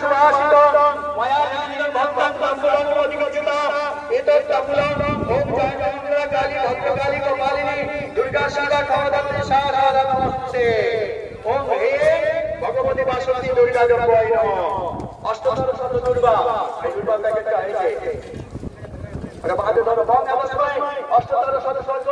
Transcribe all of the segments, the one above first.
সুভাষিত মায়া ভক্তান তাম্বুলং অধিগচিত এতৎ তাম্বুলং ওম জয় মন্ত্রা কালী ভদ্রকালী কপালিনী দুর্গা সীতা ক্ষমদাত্রী সারা নমস্তে ভগবতী বাসন্তী দুর্গা জন্মায় নমঃ অষ্টদশ শত দুর্গা দুর্গা অষ্টদশ শত শত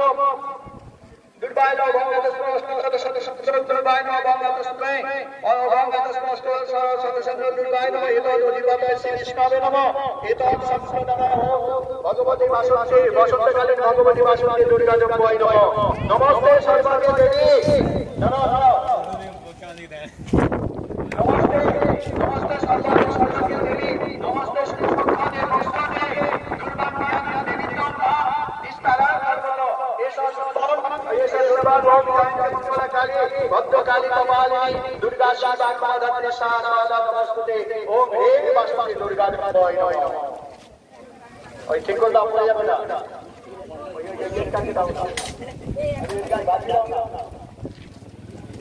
নমস্তে সর্বাঙ্গ দেবী। ধরো ধরো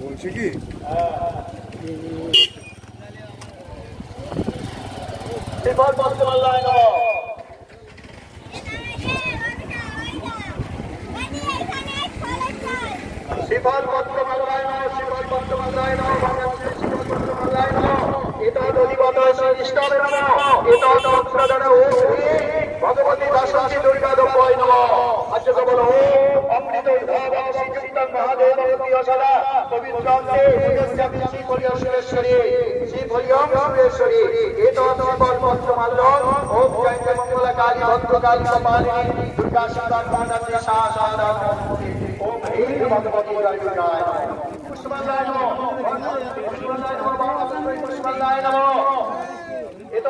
বলছি কি বিপদ বর্তমাল্লায় নম শ্রীফল বর্তমাল্লায় নম শ্রীফল বর্তমাল্লায় নম ভগবান শ্রী শ্রীফল বর্তমাল্লায় নম এতদ অধিপত শ্রীষ্টাবে নম এতদ অক্ষরধর ওম হে ভগবতী বাসন্তী দুর্গা দম্বয় নম আজ কেবল ওম অমৃত উদ্ভাব শ্রীযুক্তং মহাদেব সদা পবিত্রান্তে জগৎযাপী শ্রী পরিয় সুরেশ্বরী শ্রী ভরিয়ম সুরেশ্বরী এতদ শ্রীফল বর্তমাল্লয় ওম জয় জয় মঙ্গলা কালী কপালিনী দুর্গা সদা মানাত্রী সা ওম হে ভগবতী দুর্গায় নমঃ নমঃ পুষ্পালায় নমঃ পুষ্পালায় নমঃ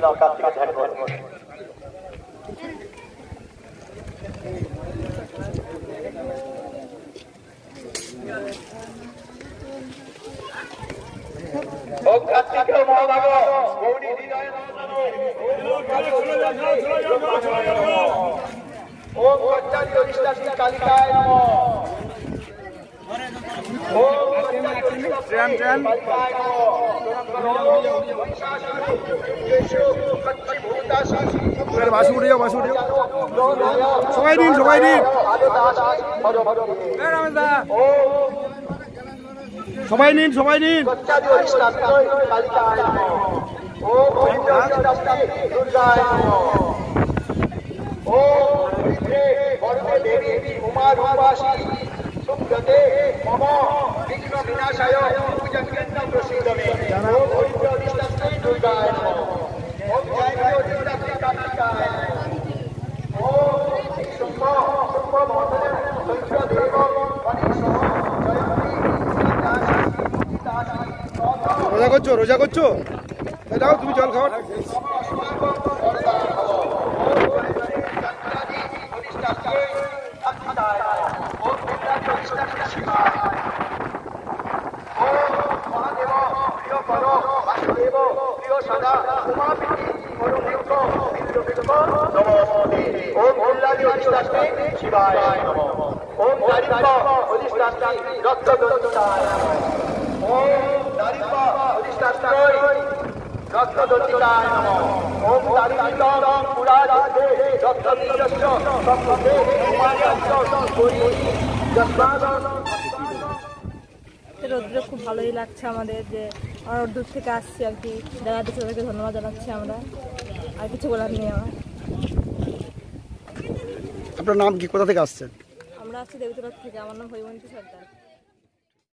সন্না গৌরী বলতে যায় ফুল নাও কার্তিক ধ্যান করো ও কার্তিক মহাভাগ গৌরী হৃদয় ও কচ্চারি অধিষ্ঠাত্রী কালিকায় নম ও কচ্চারি অধিষ্ঠাত্রী কালিকায় বাসে উঠে যাও, বাসে উঠে যাও। সবাই নিন সবাই নিন সবাই নিন সবাই নিন। বিনাশায় পূজন্যন্ত প্রসিদ্ধমে ওম হরিদ্র অধিষ্ঠাত্রী দুর্গায় নমঃ ওম জয় জয় অধিষ্ঠাত্রী কালিকায় নমঃ ওম শ্রী শুম্ভ শুম্ভ মহোদয় সৈন্য দেব গণেশ জয়ন্তী সীতাশী সীতাশী রোজা করছ রোজা করছ? দাও তুমি জল খাও। শিবায় ওম দারিদ্র অধিষ্ঠাত্রী রক্তদত্তায় ওম দারিদ্র অধিষ্ঠাত্রী নমঃ ওম রক্তবীজস্য সম্পদে উমায়াস্য রৌদ্র খুব ভালোই লাগছে আমাদের যে আমরা দূর থেকে আসছি আর কি। যারা তাদেরকে ধন্যবাদ জানাচ্ছি আমরা। আর কিছু বলার নেই আমার। আপনার নাম কি? কোথা থেকে আসছেন? আমরা আসছি দেবীতলার থেকে। আমার নাম হৈমন্তী সর্দার।